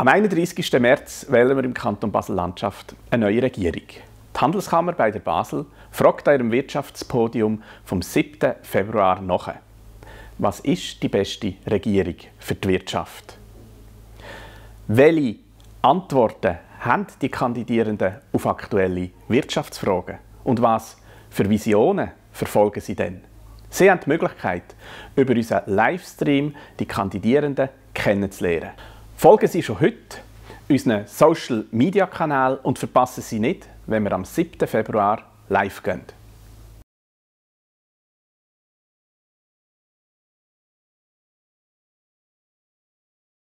Am 31. März wählen wir im Kanton Basel-Landschaft eine neue Regierung. Die Handelskammer bei der Basel fragt an ihrem Wirtschaftspodium vom 7. Februar nach. Was ist die beste Regierung für die Wirtschaft? Welche Antworten haben die Kandidierenden auf aktuelle Wirtschaftsfragen? Und was für Visionen verfolgen sie denn? Sie haben die Möglichkeit, über unseren Livestream die Kandidierenden kennenzulernen. Folgen Sie schon heute unseren Social Media Kanal und verpassen Sie nicht, wenn wir am 7. Februar live gehen.